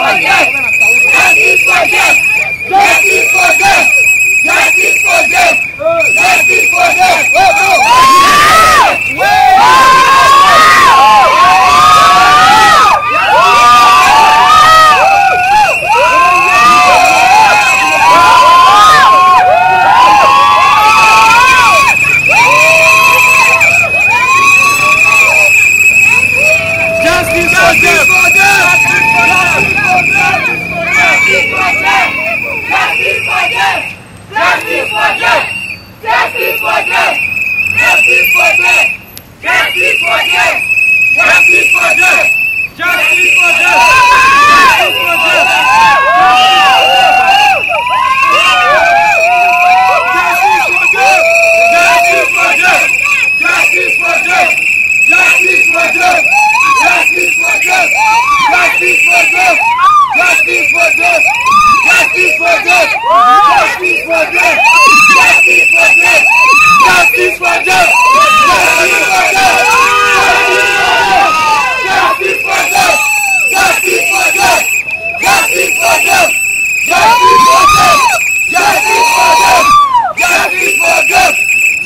Já Já for death! Já for death! Já for death!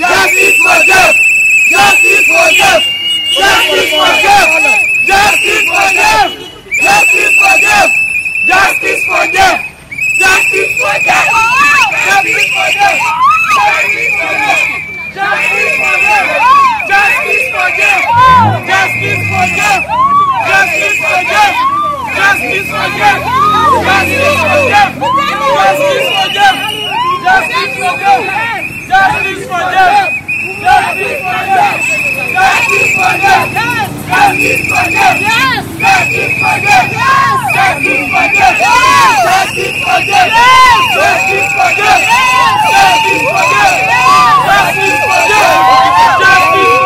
Justice for them! Justice for them! Justice for them! Justice for them! Justice for them! Justice for them! Justice for death! kaki pada yes kaki pada yes kaki pada yes kaki pada yes kaki pada yes kaki pada yes kaki pada kaki pada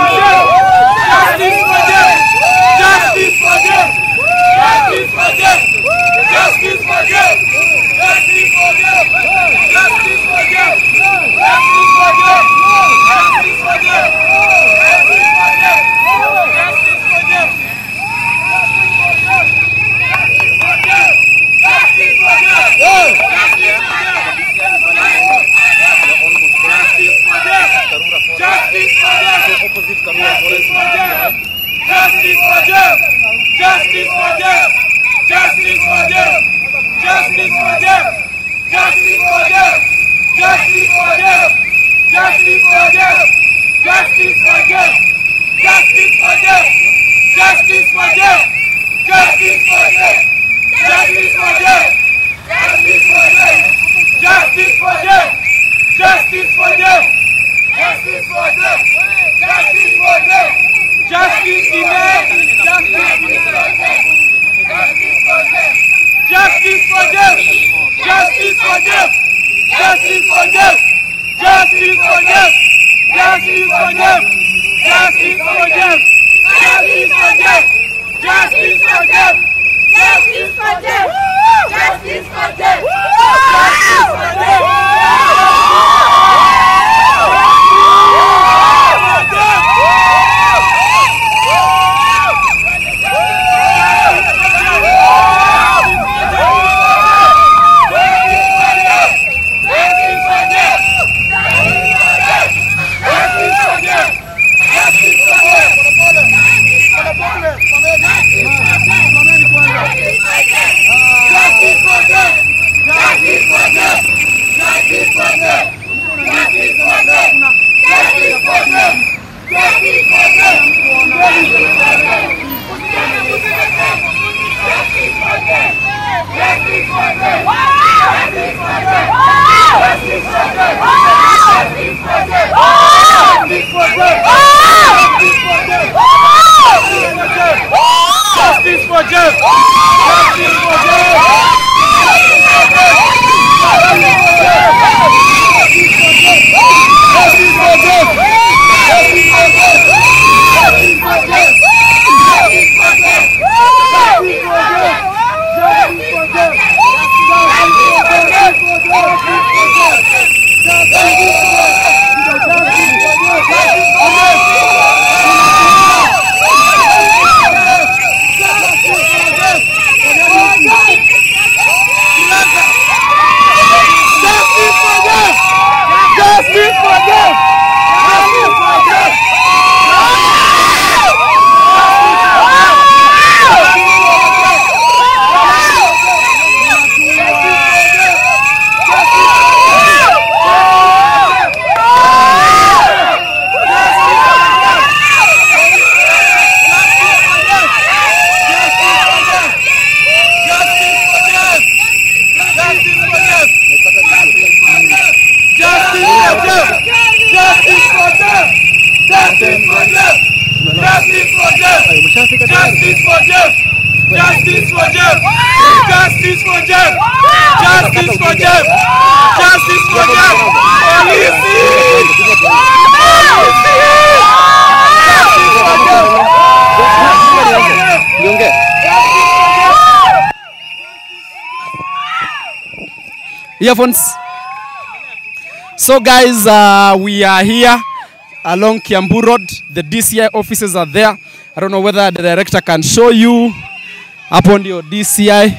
Justice for them! Justice for them! Justice for them! Jeff! Justice for Jeff! Justice for Jeff! Justice for Jeff! Police! Justice for Jeff! Earphones. So guys, uh, we are here along Kiambu Road. The DCI offices are there. I don't know whether the director can show you hapo ndio DCI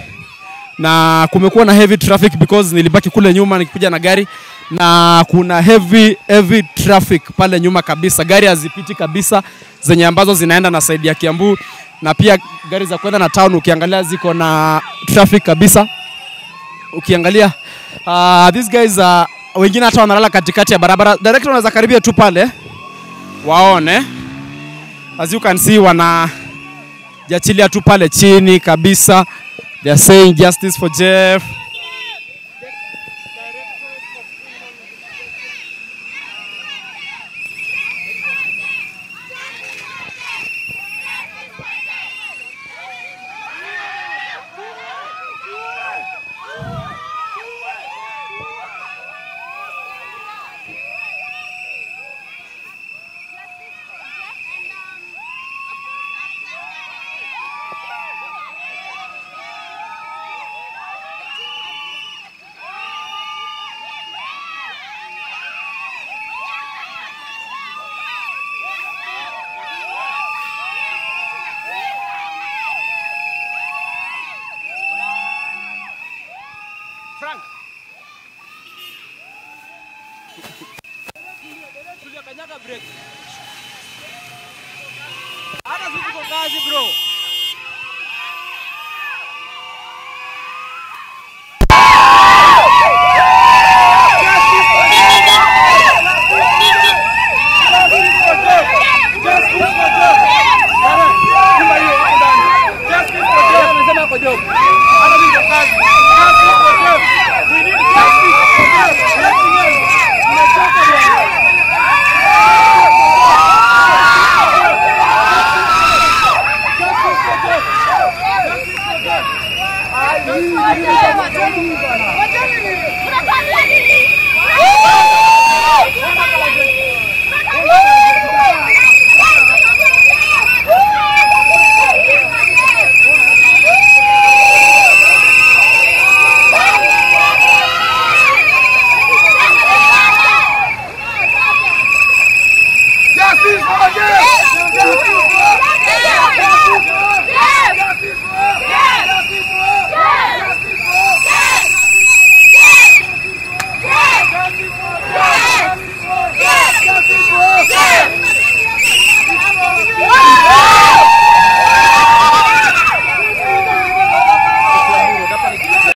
na kumekuwa na heavy traffic because nilibaki kule nyuma nikikuja na gari na kuna heavy heavy traffic pale nyuma kabisa, gari hazipiti kabisa zenye ambazo zinaenda na saidi ya Kiambu, na pia gari za kwenda na town ukiangalia ziko na traffic kabisa. Ukiangalia uh, these guys uh, wengine hata wanalala katikati ya barabara. Director, unaweza karibia tu pale waone, as you can see wana jachilia tu pale chini kabisa. They are saying justice for Jeff. Karanga. Tulia kanyaga break. Hata sisi kazi bro.